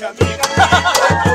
哈哈哈哈。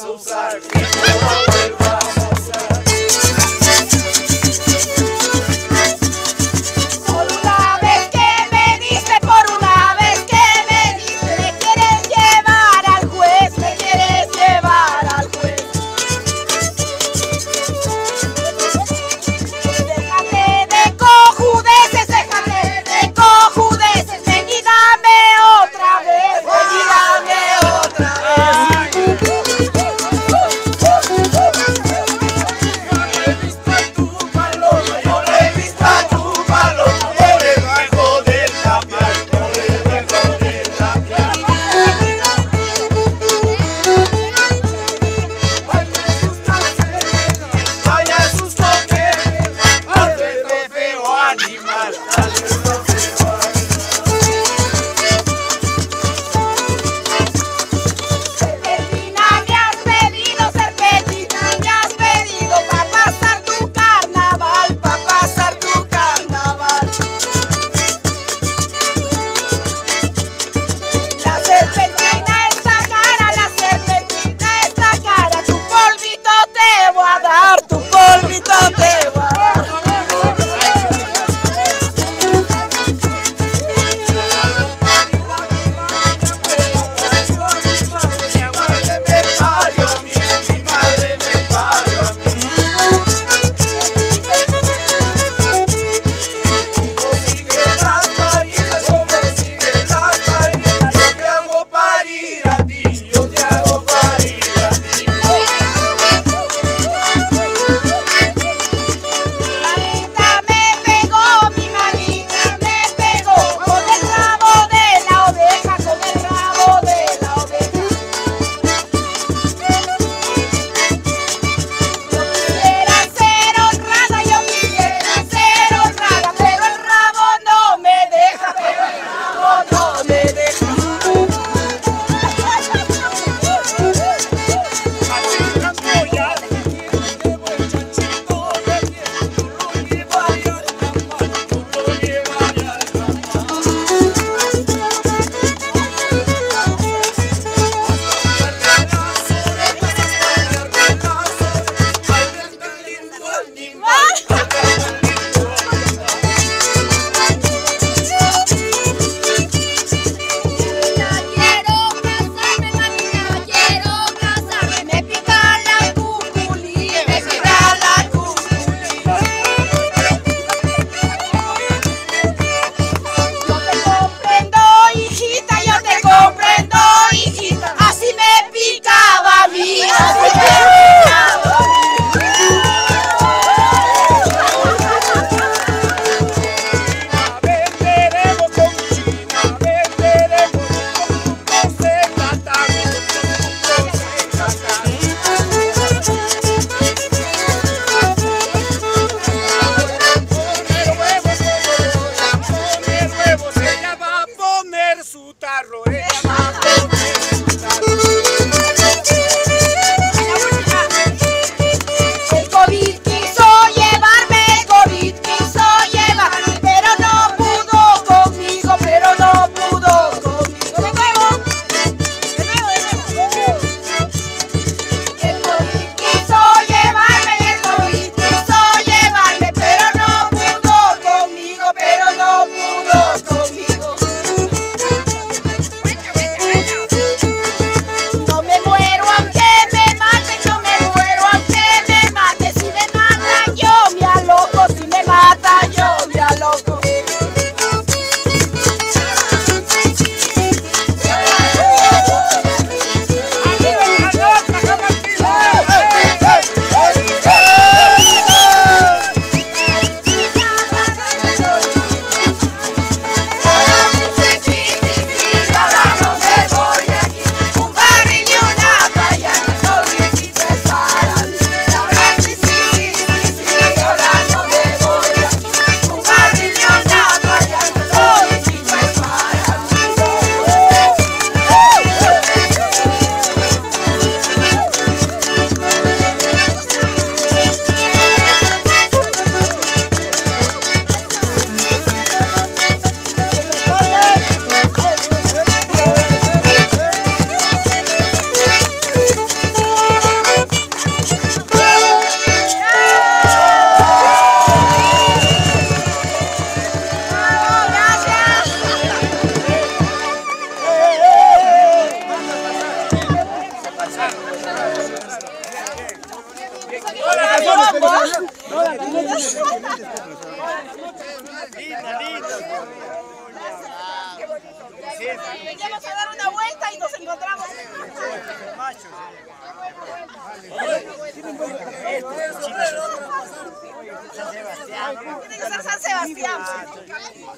so sorry.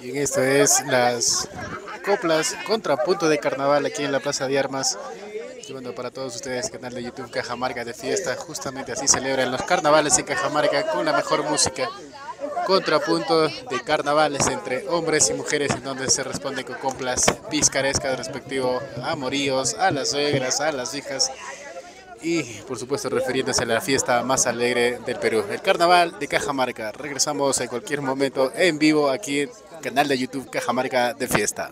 Y en esto es las coplas contrapunto de carnaval aquí en la Plaza de Armas. Bueno, para todos ustedes, canal de YouTube Cajamarca de Fiesta, justamente así celebran los carnavales en Cajamarca con la mejor música. Contrapunto de carnavales entre hombres y mujeres en donde se responde con coplas piscarescas respectivo a moríos, a las suegras, a las hijas y por supuesto refiriéndose a la fiesta más alegre del Perú, el carnaval de Cajamarca. Regresamos en cualquier momento en vivo aquí el canal de YouTube Cajamarca de Fiesta.